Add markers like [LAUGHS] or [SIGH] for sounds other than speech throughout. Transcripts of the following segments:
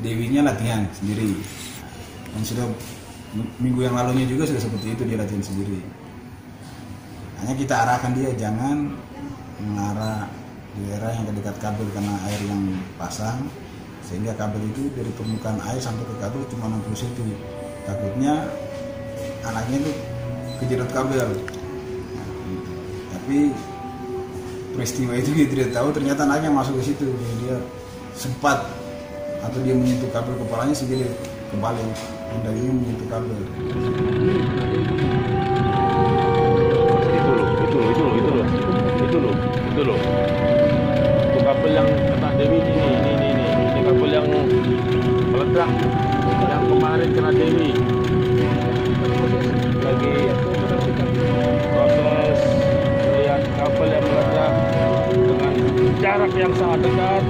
Dewinya latihan sendiri. Dan sudah minggu yang lalunya juga sudah seperti itu dia latihan sendiri. Hanya kita arahkan dia jangan mengarah di daerah yang dekat kabel karena air yang pasang sehingga kabel itu dari permukaan air sampai ke kabel cuma 60 cm takutnya anaknya itu kejerat kabel. Tapi peristiwa itu [LAUGHS] dia tidak tahu ternyata anaknya masuk ke situ. Dia sempat atau dia menyentuh kabel kepalanya sehingga dia kembali dagingnya menyentuh kabel. Itu loh itu loh itu loh itu loh. Itu loh itu loh. Itu kabel yang kena Dewi ini ini ini ini. Ini kabel yang meledak. Yang kemarin kena Dewi. Lagi proses melihat kabel yang meledak dengan jarak yang sangat dekat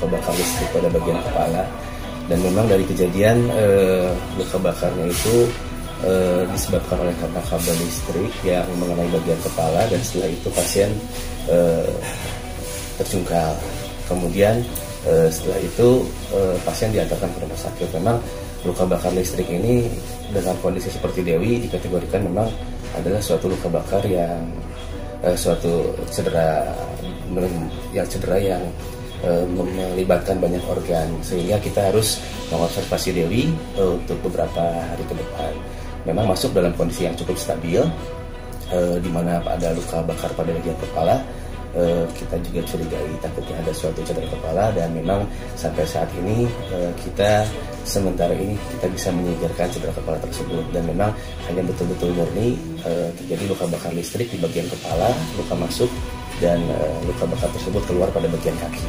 luka bakar listrik pada bagian kepala. Dan memang dari kejadian eh, luka bakarnya itu eh, disebabkan oleh karena kabel listrik yang mengenai bagian kepala. Dan setelah itu pasien eh, terjungkal. Kemudian eh, setelah itu eh, pasien diantarkan ke rumah sakit. Memang luka bakar listrik ini dengan kondisi seperti Dewi dikategorikan memang adalah suatu luka bakar yang eh, suatu cedera yang cedera yang eh, melibatkan banyak organ sehingga kita harus mengobservasi Dewi eh, untuk beberapa hari ke depan. Memang masuk dalam kondisi yang cukup stabil eh, di mana ada luka bakar pada bagian kepala. eh, kita juga curigai takutnya ada suatu cedera kepala dan memang sampai saat ini eh, kita sementara ini kita bisa menyegarkan cedera kepala tersebut dan memang hanya betul-betul murni eh, terjadi luka bakar listrik di bagian kepala, luka masuk dan eh, luka bakar tersebut keluar pada bagian kaki.